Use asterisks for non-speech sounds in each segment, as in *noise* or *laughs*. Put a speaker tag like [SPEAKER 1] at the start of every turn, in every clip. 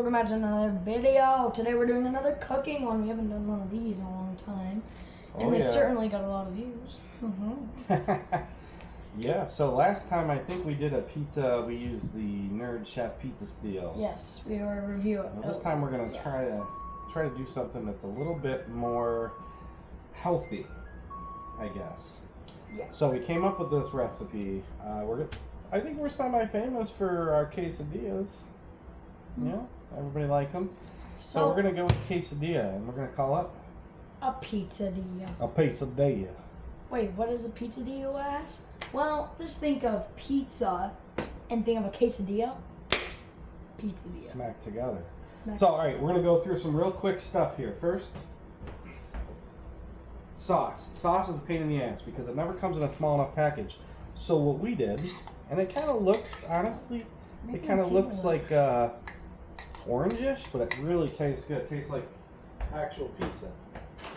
[SPEAKER 1] welcome back to another video. Today we're doing another cooking one. We haven't done one of these in a long time. And
[SPEAKER 2] Oh,
[SPEAKER 1] they
[SPEAKER 2] yeah.
[SPEAKER 1] certainly got a lot of views. Mhm. *laughs*
[SPEAKER 2] yeah, so last time I think we did a pizza, we used the Nerd Chef Pizza Steel.
[SPEAKER 1] yes, we are reviewing.
[SPEAKER 2] Now, this time we're gonna
[SPEAKER 1] Yeah.
[SPEAKER 2] try to try to do something that's a little bit more healthy, I guess.
[SPEAKER 1] Yeah.
[SPEAKER 2] So we came up with this recipe. Uh, we're I think we're semi-famous for our quesadillas. Yeah, everybody likes them. So,
[SPEAKER 1] So,
[SPEAKER 2] we're gonna go with quesadilla, and we're gonna call it
[SPEAKER 1] a pizzadilla.
[SPEAKER 2] a quesadilla.
[SPEAKER 1] Wait, what is a you ask? Well, just think of pizza and think of a quesadilla. Pizzadilla.
[SPEAKER 2] Smack together.
[SPEAKER 1] Smack-
[SPEAKER 2] So, all right, we're gonna go through some real quick stuff here. First, sauce. Sauce is a pain in the ass because it never comes in a small enough package. So what we did, and it kind of looks, honestly, it kind of looks like uh, orangish, but it really tastes good. It tastes like actual pizza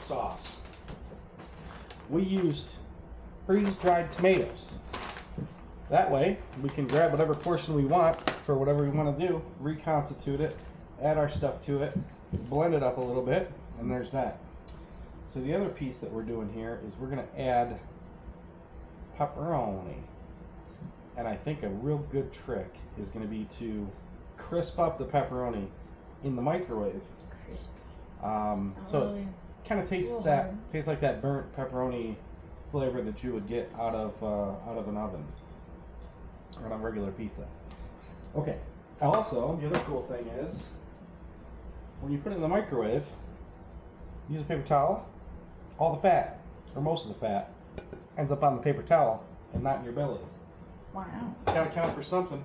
[SPEAKER 2] sauce. We used freeze-dried tomatoes. That way, we can grab whatever portion we want for whatever we want to do, reconstitute it, add our stuff to it, blend it up a little bit, and there's that. So the other piece that we're doing here is we're going to add pepperoni. And I think a real good trick is going to be to crisp up the pepperoni in the microwave.
[SPEAKER 1] crispy.
[SPEAKER 2] Um, so it kind of tastes that
[SPEAKER 1] hard.
[SPEAKER 2] tastes like that burnt pepperoni flavor that you would get out of uh, out of an oven or on a regular pizza. Okay. Also, the other cool thing is when you put it in the microwave, use a paper towel. All the fat, or most of the fat, ends up on the paper towel and not in your belly.
[SPEAKER 1] Wow.
[SPEAKER 2] Got to count for something.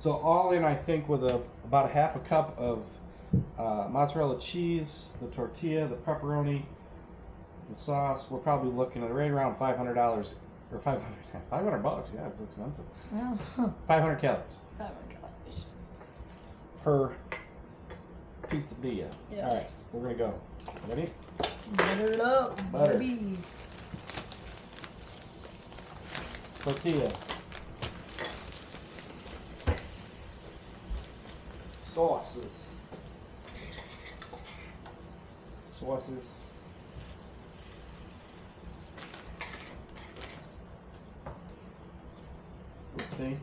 [SPEAKER 2] So all in, I think, with a about a half a cup of uh, mozzarella cheese, the tortilla, the pepperoni, the sauce, we're probably looking at right around five hundred dollars or 500 *laughs* 500 bucks. Yeah, it's expensive.
[SPEAKER 1] Well, *laughs*
[SPEAKER 2] Five hundred calories
[SPEAKER 1] Five hundred calories
[SPEAKER 2] per pizzadilla.
[SPEAKER 1] Yeah.
[SPEAKER 2] All right, we're gonna go. Ready?
[SPEAKER 1] Butter it up,
[SPEAKER 2] Butter.
[SPEAKER 1] baby.
[SPEAKER 2] Tortilla. Sauces. Sauces. See?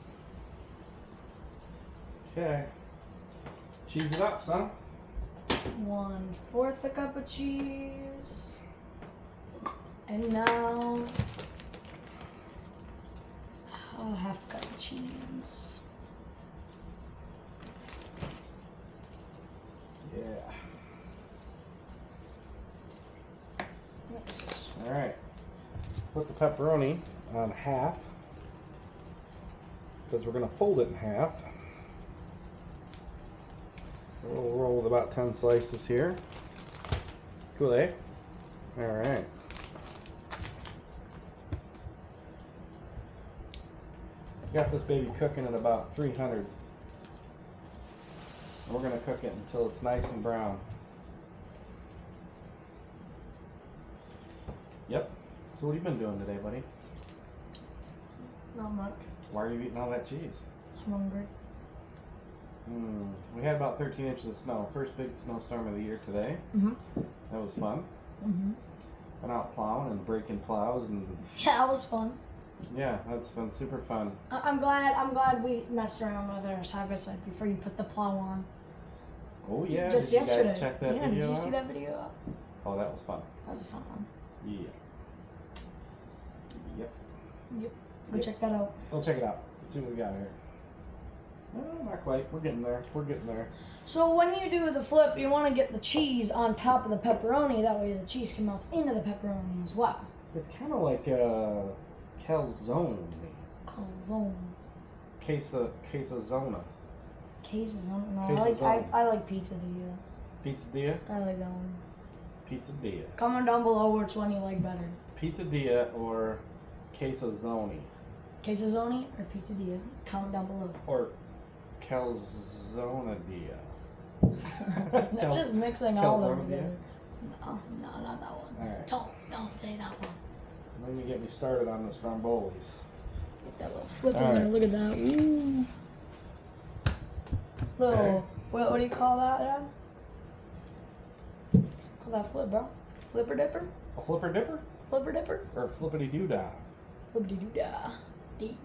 [SPEAKER 2] Okay. Cheese it up, son.
[SPEAKER 1] One fourth a cup of cheese. And now a half cup of cheese.
[SPEAKER 2] Yeah.
[SPEAKER 1] Yes.
[SPEAKER 2] All right. Put the pepperoni on half because we're going to fold it in half. We'll roll with about 10 slices here. Cool, eh? All right. Got this baby cooking at about 300. We're going to cook it until it's nice and brown. So what have you been doing today, buddy?
[SPEAKER 1] Not much.
[SPEAKER 2] Why are you eating all that cheese?
[SPEAKER 1] I'm hungry.
[SPEAKER 2] Hmm. We had about 13 inches of snow. First big snowstorm of the year today.
[SPEAKER 1] Mhm.
[SPEAKER 2] That was fun.
[SPEAKER 1] Mhm.
[SPEAKER 2] Went out plowing and breaking plows and
[SPEAKER 1] Yeah, that was fun.
[SPEAKER 2] yeah, that's been super fun.
[SPEAKER 1] I- I'm glad. I'm glad we messed around with our side by side before you put the plow on.
[SPEAKER 2] Oh yeah.
[SPEAKER 1] Just
[SPEAKER 2] did
[SPEAKER 1] yesterday.
[SPEAKER 2] You guys check that
[SPEAKER 1] yeah. Did you
[SPEAKER 2] out?
[SPEAKER 1] see that video?
[SPEAKER 2] Oh, that was fun.
[SPEAKER 1] That was a fun one.
[SPEAKER 2] Yeah. Yep.
[SPEAKER 1] Yep. Go
[SPEAKER 2] Yep.
[SPEAKER 1] check that out.
[SPEAKER 2] Go check it out. Let's see what we got here. Oh, not quite. We're getting there. We're getting there.
[SPEAKER 1] So when you do the flip, you want to get the cheese on top of the pepperoni. That way the cheese can melt into the pepperoni as well.
[SPEAKER 2] It's kind of like a calzone to me.
[SPEAKER 1] Calzone.
[SPEAKER 2] Quesa, quesazona.
[SPEAKER 1] Cases on. No, I like I,
[SPEAKER 2] Quesazone.
[SPEAKER 1] I like pizzeria.
[SPEAKER 2] Pizzadilla.
[SPEAKER 1] I like that one.
[SPEAKER 2] Pizza Pizzadilla.
[SPEAKER 1] Comment down below which one you like better.
[SPEAKER 2] Pizza Pizzadilla or quesazoni.
[SPEAKER 1] Quesazoni or pizzadilla? Comment down below.
[SPEAKER 2] Or calzonadilla.
[SPEAKER 1] That's just mixing all of them together. No, no, not that one.
[SPEAKER 2] Alright.
[SPEAKER 1] Don't, don't say that one.
[SPEAKER 2] Let me get me started on the strombolis.
[SPEAKER 1] Get that little flip in there.
[SPEAKER 2] right.
[SPEAKER 1] Look at that. Ooh. Little What, what do you call that, Dad? Call that flip, bro. Flipper dipper?
[SPEAKER 2] A flipper dipper
[SPEAKER 1] Flipper dipper?
[SPEAKER 2] or flippity doo dah?
[SPEAKER 1] Flippity doo dah. Dee.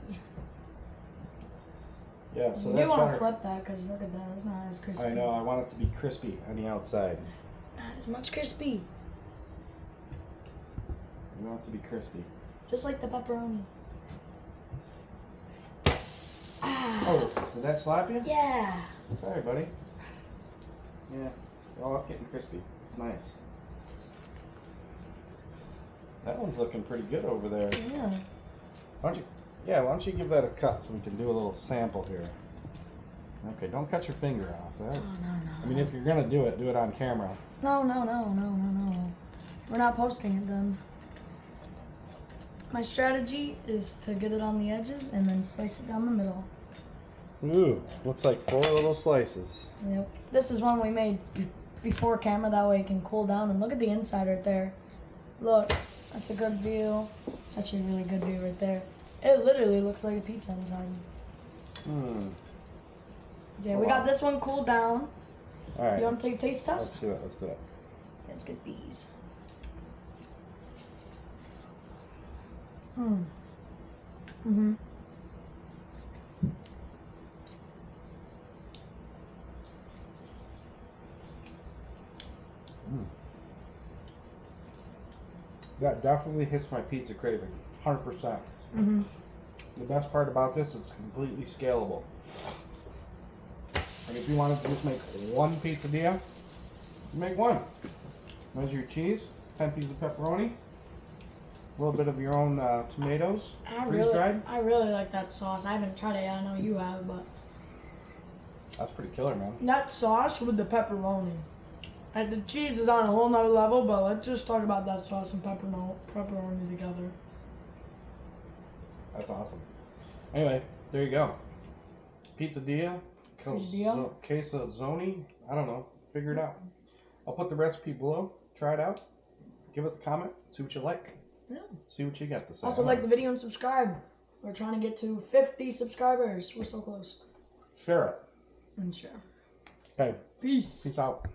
[SPEAKER 2] Yeah. So
[SPEAKER 1] you
[SPEAKER 2] that
[SPEAKER 1] do want to flip that because look at that. It's not as crispy.
[SPEAKER 2] I know. I want it to be crispy on the outside.
[SPEAKER 1] Not as much crispy.
[SPEAKER 2] I want it to be crispy.
[SPEAKER 1] Just like the pepperoni. Ah.
[SPEAKER 2] Oh, did that slap you?
[SPEAKER 1] Yeah.
[SPEAKER 2] Sorry, buddy. Yeah. Oh, it's getting crispy. It's nice. That one's looking pretty good over there.
[SPEAKER 1] Yeah.
[SPEAKER 2] Why don't you? Yeah. Why don't you give that a cut so we can do a little sample here? Okay. Don't cut your finger off.
[SPEAKER 1] Oh, no, no.
[SPEAKER 2] I mean, if you're gonna do it, do it on camera.
[SPEAKER 1] No, no, no, no, no, no. We're not posting it then. My strategy is to get it on the edges and then slice it down the middle.
[SPEAKER 2] Ooh, looks like four little slices.
[SPEAKER 1] Yep. This is one we made be- before camera, that way it can cool down. And look at the inside right there. Look, that's a good view. Such a really good view right there. It literally looks like a pizza inside.
[SPEAKER 2] Hmm.
[SPEAKER 1] Yeah, we got this one cooled down.
[SPEAKER 2] All right.
[SPEAKER 1] You want to take a taste test?
[SPEAKER 2] Let's do it. Let's do it.
[SPEAKER 1] Let's get these. Hmm. Mm-hmm.
[SPEAKER 2] That definitely hits my pizza craving. Hundred percent.
[SPEAKER 1] Mm-hmm.
[SPEAKER 2] The best part about this, it's completely scalable. And if you wanted to just make one pizzadilla, you make one. Measure your cheese, 10 pieces of pepperoni, a little bit of your own uh, tomatoes,
[SPEAKER 1] I
[SPEAKER 2] freeze
[SPEAKER 1] really,
[SPEAKER 2] dried.
[SPEAKER 1] I really like that sauce. I haven't tried it yet. I know you have, but
[SPEAKER 2] That's pretty killer, man.
[SPEAKER 1] that sauce with the pepperoni. And the cheese is on a whole nother level, but let's just talk about that sauce and pepperoni, pepperoni together.
[SPEAKER 2] That's awesome. Anyway, there you go. Pizzadilla,
[SPEAKER 1] Pizzeria?
[SPEAKER 2] zoni. I don't know. Figure it out. I'll put the recipe below. Try it out. Give us a comment. See what you like.
[SPEAKER 1] Yeah.
[SPEAKER 2] See what you got to say.
[SPEAKER 1] Also, like the video and subscribe. We're trying to get to 50 subscribers. We're so close.
[SPEAKER 2] Share it.
[SPEAKER 1] And share.
[SPEAKER 2] Okay.
[SPEAKER 1] Peace.
[SPEAKER 2] Peace out.